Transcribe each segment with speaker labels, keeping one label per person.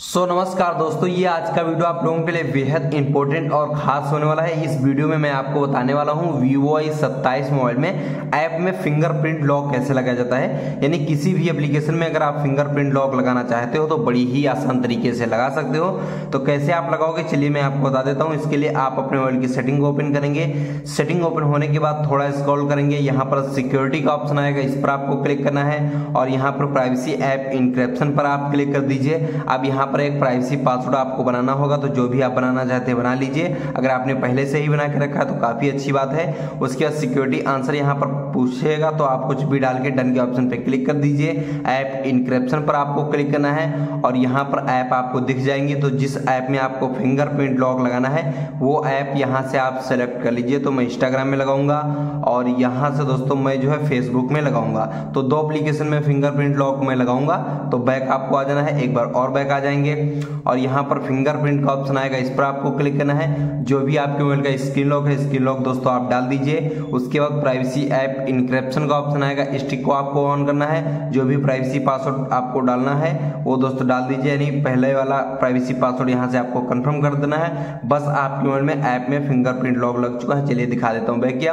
Speaker 1: सो so, नमस्कार दोस्तों ये आज का वीडियो आप लोगों के लिए बेहद इंपॉर्टेंट और खास होने वाला है। इस वीडियो में मैं आपको बताने वाला हूँ वीवो आई सत्ताईस मोबाइल में ऐप में फिंगरप्रिंट लॉक कैसे लगाया जाता है। यानी किसी भी एप्लीकेशन में अगर आप फिंगरप्रिंट लॉक लगाना चाहते हो तो बड़ी ही आसान तरीके से लगा सकते हो। तो कैसे आप लगाओगे? चलिए मैं आपको बता देता हूँ। इसके लिए आप अपने मोबाइल की सेटिंग ओपन करेंगे। सेटिंग ओपन होने के बाद थोड़ा स्क्रॉल करेंगे। यहाँ पर सिक्योरिटी का ऑप्शन आएगा इस पर आपको क्लिक करना है। और यहाँ पर प्राइवेसी ऐप इंक्रिप्शन पर आप क्लिक कर दीजिए। अब यहाँ पर एक प्राइवेसी पासवर्ड आपको बनाना होगा तो जो भी आप बनाना चाहते हैं बना लीजिए। अगर आपने पहले से ही बना के रखा है तो काफ़ी अच्छी बात है। उसके बाद सिक्योरिटी आंसर यहाँ पर पूछेगा तो आप कुछ भी डाल के डन के ऑप्शन पे क्लिक कर दीजिए। ऐप इंक्रिप्शन पर आपको क्लिक करना है और यहाँ पर ऐप आपको दिख जाएँगे। तो जिस ऐप में आपको फिंगरप्रिंट लॉक लगाना है, वो ऐप यहाँ से आप सेलेक्ट कर लीजिए। तो मैं इंस्टाग्राम में लगाऊँगा और यहाँ से दोस्तों मैं जो है फेसबुक में लगाऊँगा। तो दो एप्लीकेशन में फिंगरप्रिंट लॉक में लगाऊँगा। तो बैक आपको आ जाना है। एक बार और बैक आ जाएँगे। और यहाँ पर फिंगरप्रिंट का ऑप्शन आएगा। इस पर आपको क्लिक करना है। जो भी आपके मोबाइल का स्क्रीन लॉक है स्क्रीन लॉक दोस्तों आप डाल दीजिए। उसके बाद प्राइवेसी ऐप इनक्रिप्शन का ऑप्शन आएगा। स्टिक को आपको ऑन करना है। जो भी प्राइवेसी पासवर्ड आपको डालना है, वो दोस्तों डाल दीजिए। यानी पहले वाला प्राइवेसी पासवर्ड यहाँ से आपको कंफर्म कर देना है। बस आपके मोबाइल में ऐप में फिंगरप्रिंट लॉक लग चुका है। चलिए दिखा देता हूँ। बैक किया।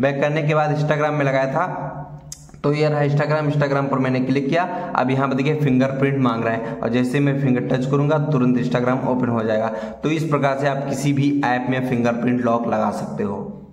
Speaker 1: बैक करने के बाद इंस्टाग्राम में लगाया था। तो ये रहा इंस्टाग्राम इंस्टाग्राम पर मैंने क्लिक किया। अब यहाँ पर देखिए फिंगरप्रिंट मांग रहा है। और जैसे मैं फिंगर टच करूँगा, तुरंत इंस्टाग्राम ओपन हो जाएगा। तो इस प्रकार से आप किसी भी ऐप में फिंगरप्रिंट लॉक लगा सकते हो।